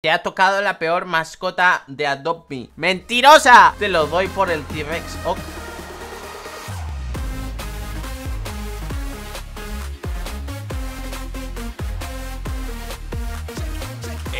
Te ha tocado la peor mascota de Adopt Me. ¡Mentirosa! Te lo doy por el T-Rex. Ok.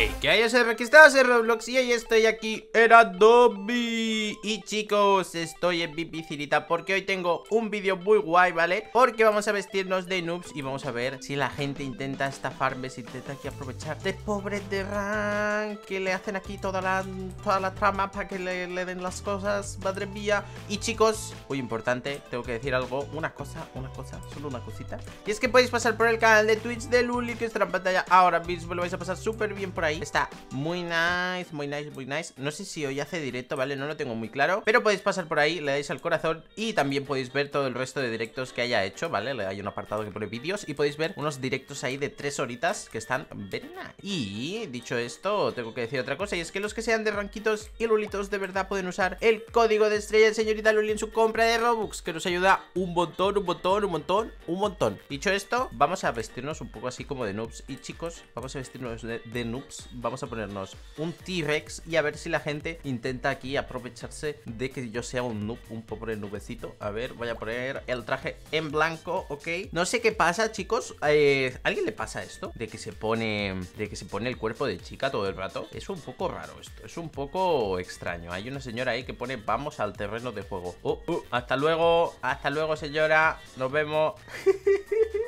Hey, ¿qué hay? Que estás en Roblox y hoy estoy aquí en Adobe Y chicos, estoy en Bipicirita porque hoy tengo un vídeo muy guay, ¿vale? Porque vamos a vestirnos de noobs y vamos a ver si la gente intenta estafarme, si intenta aquí aprovechar de pobre de rank Que le hacen aquí toda la, toda la trama para que le, le den las cosas, madre mía Y chicos, muy importante, tengo que decir algo, una cosa, una cosa, solo una cosita Y es que podéis pasar por el canal de Twitch de Luli que está en pantalla ahora mismo, lo vais a pasar súper bien por ahí Está muy nice, muy nice, muy nice. No sé si hoy hace directo, ¿vale? No lo tengo muy claro. Pero podéis pasar por ahí, le dais al corazón Y también podéis ver todo el resto de directos que haya hecho, ¿vale? Le hay un apartado que pone vídeos Y podéis ver unos directos ahí de tres horitas Que están very Y dicho esto, tengo que decir otra cosa Y es que los que sean de ranquitos y lulitos de verdad Pueden usar el código de estrella señorita Luli en su compra de Robux Que nos ayuda un montón, un montón, un montón, un montón. Dicho esto, vamos a vestirnos un poco así como de noobs. Y chicos, vamos a vestirnos de, de noobs vamos a ponernos un T-Rex y a ver si la gente intenta aquí aprovecharse de que yo sea un noob, un pobre nubecito. A ver, voy a poner el traje en blanco, ok. No sé qué pasa, chicos. Eh, ¿Alguien le pasa esto? De que se pone de que se pone el cuerpo de chica todo el rato. Es un poco raro esto, es un poco extraño. Hay una señora ahí que pone vamos al terreno de juego. Oh, oh, hasta luego, hasta luego señora, nos vemos.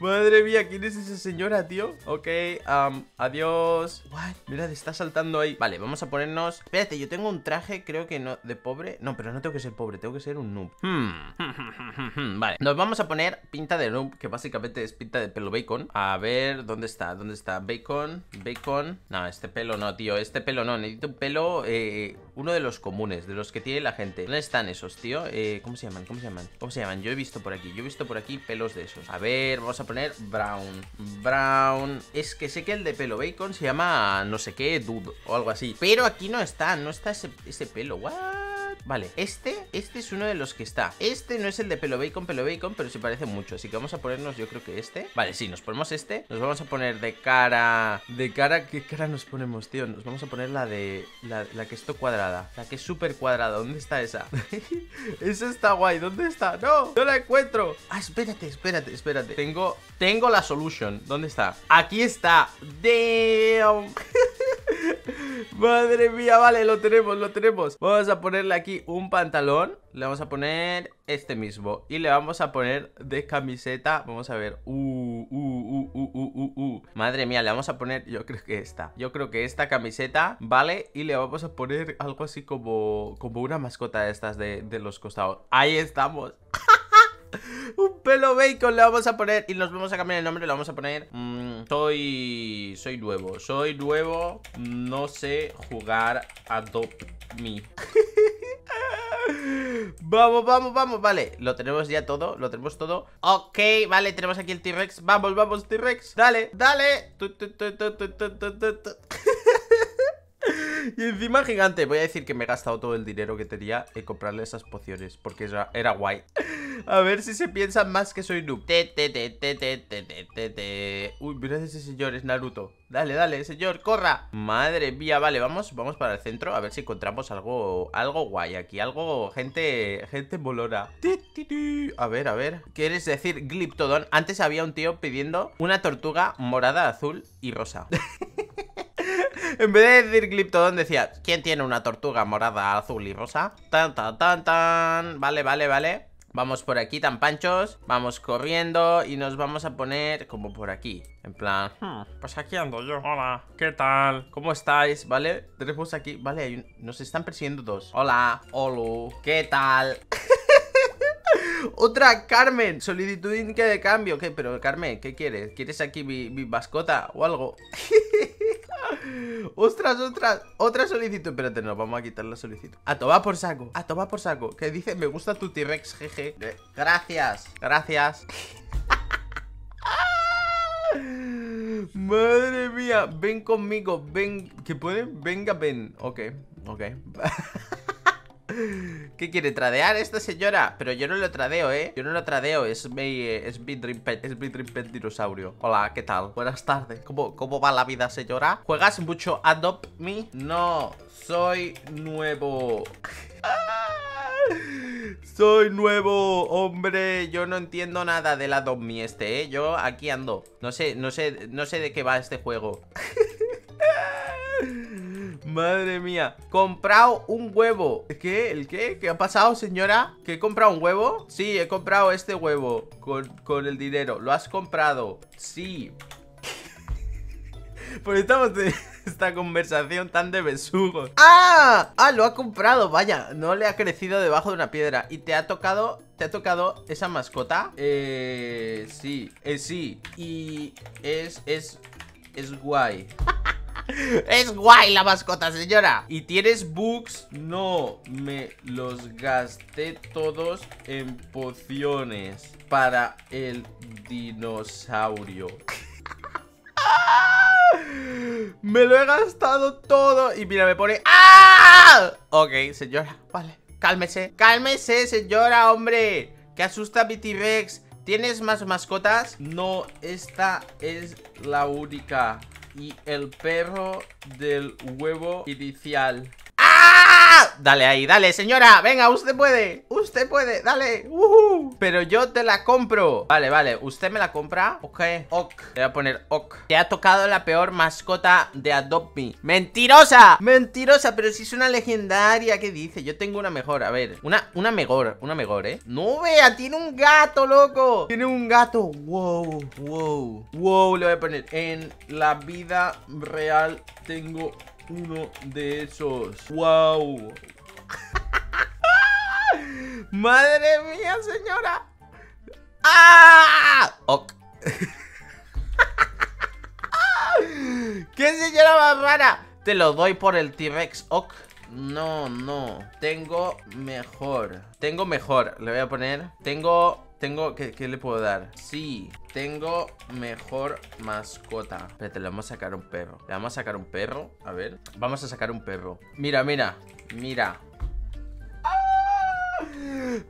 Madre mía, ¿quién es esa señora, tío? Ok, um, adiós What? Mira, está saltando ahí Vale, vamos a ponernos Espérate, yo tengo un traje, creo que no, de pobre No, pero no tengo que ser pobre, tengo que ser un noob hmm. Vale, nos vamos a poner pinta de noob Que básicamente es pinta de pelo bacon A ver, ¿dónde está? ¿Dónde está? Bacon, bacon No, este pelo no, tío, este pelo no Necesito un pelo, eh, uno de los comunes De los que tiene la gente ¿Dónde están esos, tío? Eh, ¿Cómo se llaman? ¿Cómo se llaman? ¿Cómo se llaman? Yo he visto por aquí, yo he visto por aquí pelos de esos A ver, vamos a poner brown Brown Es que sé que el de pelo bacon se llama no sé qué, dude o algo así Pero aquí no está, no está ese, ese pelo? Vale, este, este es uno de los que está Este no es el de pelo bacon, pelo bacon Pero se parece mucho, así que vamos a ponernos yo creo que este Vale, sí, nos ponemos este Nos vamos a poner de cara De cara, ¿qué cara nos ponemos, tío? Nos vamos a poner la de, la, la que es cuadrada La que es súper cuadrada, ¿dónde está esa? esa está guay, ¿dónde está? ¡No! ¡No la encuentro! Ah, espérate, espérate, espérate Tengo, tengo la solution ¿Dónde está? Aquí está ¡Damn! Madre mía, vale, lo tenemos, lo tenemos. Vamos a ponerle aquí un pantalón. Le vamos a poner este mismo. Y le vamos a poner de camiseta. Vamos a ver. Uh, uh, uh, Madre mía, le vamos a poner Yo creo que esta. Yo creo que esta camiseta, ¿vale? Y le vamos a poner algo así como Como una mascota de estas de, los costados. Ahí estamos. Un pelo bacon le vamos a poner. Y nos vamos a cambiar el nombre, le vamos a poner mmm, Soy... Soy nuevo Soy nuevo, no sé jugar Adopt Me. Vamos, vamos, vamos, vale Lo tenemos ya todo, lo tenemos todo. Ok, vale, tenemos aquí el T-Rex Vamos, vamos, T-Rex, dale, dale. Y encima gigante Voy a decir que me he gastado todo el dinero que tenía En comprarle esas pociones Porque era, era guay a ver si se piensan más que soy noob. Te, te, te, te, te, te, te, Uy, mira ese señor, es Naruto. Dale, dale, señor, corra. Madre mía, vale, vamos, vamos para el centro a ver si encontramos algo, algo guay aquí, algo, gente, gente molona. A ver, a ver. ¿Quieres decir Gliptodon? Antes había un tío pidiendo una tortuga morada, azul y rosa. En vez de decir Gliptodon decía ¿Quién tiene una tortuga morada, azul y rosa? Tan, tan, tan, tan Vale, vale, vale Vamos por aquí tan panchos Vamos corriendo y nos vamos a poner como por aquí En plan, hmm, pues aquí ando yo Hola, ¿qué tal? ¿Cómo estáis? ¿Vale? Tenemos aquí, vale, nos están persiguiendo dos Hola, hola, ¿qué tal? Otra Carmen, solicitud de cambio ¿Qué? Pero Carmen, ¿qué quieres? ¿Quieres aquí mi, mi mascota o algo? Ostras, ostras, otra solicitud. Espérate, no, vamos a quitar la solicitud. A tomar por saco, a tomar por saco. Que dice, me gusta tu T-Rex, jeje Gracias, gracias Madre mía, ven conmigo, ven ¿Qué pone? Venga, ven. Ok, ok ¿Qué quiere tradear esta señora? Pero yo no lo tradeo, ¿eh? Yo no lo tradeo, es mi, es mi Dream Pet, es mi Dream dinosaurio Hola, ¿qué tal? Buenas tardes ¿Cómo, ¿Cómo va la vida, señora? ¿Juegas mucho Adopt Me? No, soy nuevo Soy nuevo, hombre Yo no entiendo nada del Adopt Me este, ¿eh? Yo aquí ando No sé, no sé, no sé de qué va este juego Madre mía Comprado un huevo ¿Qué? ¿El qué? ¿Qué ha pasado, señora? ¿Que he comprado un huevo? Sí, he comprado este huevo Con, con el dinero ¿Lo has comprado? Sí Pues estamos de esta conversación tan de besugos ¡Ah! Ah, lo ha comprado, vaya No le ha crecido debajo de una piedra ¿Y te ha tocado, te ha tocado esa mascota? Eh, sí, eh, sí Y es, es, es guay es guay la mascota, señora ¿Y tienes bugs? No, me los gasté todos en pociones Para el dinosaurio Me lo he gastado todo Y mira, me pone ¡Ah! Ok, señora, vale Cálmese, cálmese, señora, hombre Que asusta a mi T-Rex ¿Tienes más mascotas? No, esta es la única y el perro del huevo inicial. ¡Ah! Dale ahí, dale, señora. Venga, usted puede. Usted puede, dale. Pero yo te la compro. Vale, vale. ¿Usted me la compra? Ok. Ok. Le voy a poner ok. Te ha tocado la peor mascota de Adopt Me. ¡Mentirosa! ¡Mentirosa! Pero si es una legendaria. ¿Qué dice? Yo tengo una mejor. A ver. Una, una mejor. Una mejor, ¿eh? No vea, tiene un gato, loco. Tiene un gato. Wow, wow. Wow, le voy a poner. En la vida real tengo uno de esos. ¡Wow! ¡Madre mía, señora! ¡Ah! Ok. ¿Qué señora más rara? Te lo doy por el T-Rex. Ok. No, no. Tengo mejor. Tengo mejor. Le voy a poner. Tengo tengo... ¿qué, ¿qué, le puedo dar? Sí, tengo mejor mascota. Espérate, le vamos a sacar un perro. Le vamos a sacar un perro, a ver Vamos a sacar un perro. Mira, mira, mira.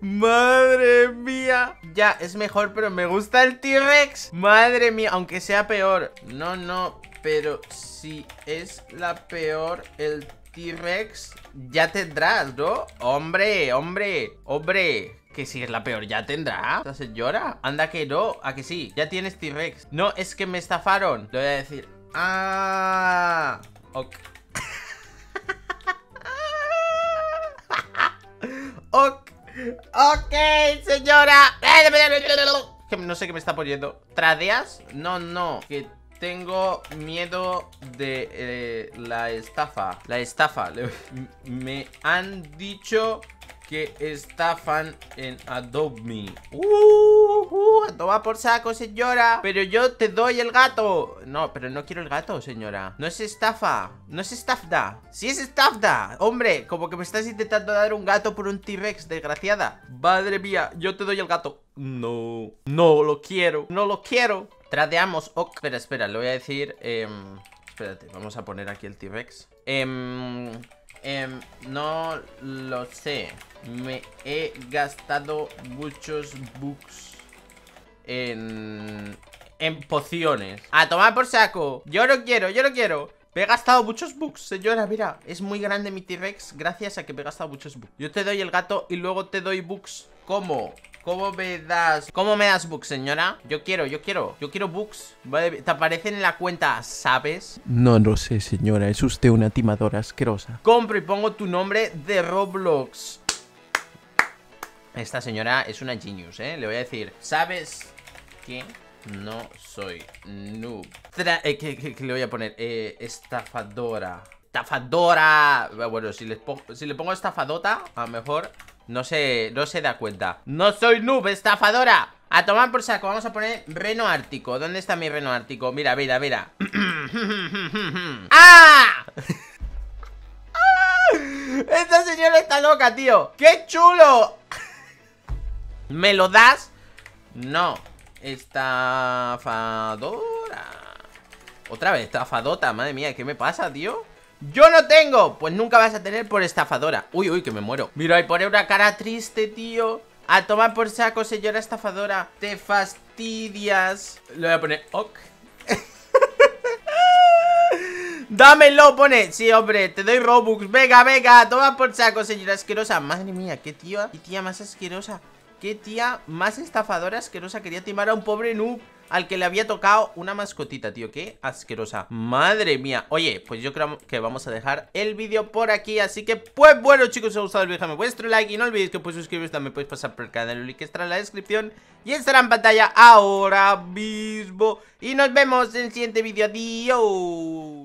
Madre mía Ya, es mejor, pero me gusta el T-Rex. Madre mía, aunque sea peor. No, no, pero si es la peor El T-Rex ya tendrás, ¿no? Hombre, hombre, hombre que si es la peor ya tendrá. Esta señora Anda que no, a que sí Ya tienes T-Rex. No, es que me estafaron. Le voy a decir Ah Ok Ok Ok, señora. No sé qué me está poniendo. ¿Tradeas? No, no. Que tengo miedo de eh, la estafa. La estafa. Me han dicho que estafan en Adobe Me. Uh, uh, toma por saco, señora. Pero yo te doy el gato. No, pero no quiero el gato, señora. No es estafa. No es estafda. Sí es estafda. Hombre, como que me estás intentando dar un gato por un T-Rex, desgraciada. Madre mía, yo te doy el gato. No, no lo quiero. No lo quiero. Tradeamos. Oh, espera, espera, le voy a decir. Eh, espérate, vamos a poner aquí el T-Rex. Eh, eh, no lo sé. Me he gastado muchos bucks en, en pociones. A tomar por saco. Yo no quiero, yo no quiero. Me he gastado muchos bucks, señora, mira Es muy grande mi T-Rex gracias a que me he gastado muchos bucks Yo te doy el gato y luego te doy bucks ¿Cómo? ¿Cómo me das? ¿Cómo me das bucks, señora? Yo quiero, yo quiero, yo quiero bucks Te aparecen en la cuenta, ¿sabes? No lo sé, señora, es usted una timadora asquerosa Compro y pongo tu nombre de Roblox Esta señora es una genius, ¿eh? Le voy a decir, ¿sabes qué? No soy noob eh, ¿qué, le voy a poner? Eh, estafadora Estafadora Bueno, si le, si le pongo estafadota A lo mejor no se, no se da cuenta No soy noob, estafadora A tomar por saco, vamos a poner reno ártico ¿Dónde está mi reno ártico? Mira, mira, mira ¡Ah! Esta señora está loca, tío ¡Qué chulo! ¿Me lo das? No Estafadora Otra vez, estafadota, madre mía ¿Qué me pasa, tío? Yo no tengo, pues nunca vas a tener por estafadora. Uy, uy, que me muero. Mira, y pone una cara triste, tío. A tomar por saco, señora estafadora. Te fastidias. Le voy a poner ok. Dámelo, pone. Sí, hombre, te doy Robux. Venga, venga, toma por saco, señora asquerosa. Madre mía, qué tía, qué tía más asquerosa. Qué tía más estafadora asquerosa. Quería timar a un pobre noob al que le había tocado una mascotita, tío Qué asquerosa. Madre mía. Oye, pues yo creo que vamos a dejar el vídeo por aquí Así que, pues bueno, chicos, si os ha gustado el Déjame vuestro like y no olvidéis que puedes suscribiros También podéis pasar por el canal, link estará en la descripción Y estará en pantalla ahora mismo. Y nos vemos en el siguiente vídeo. Adiós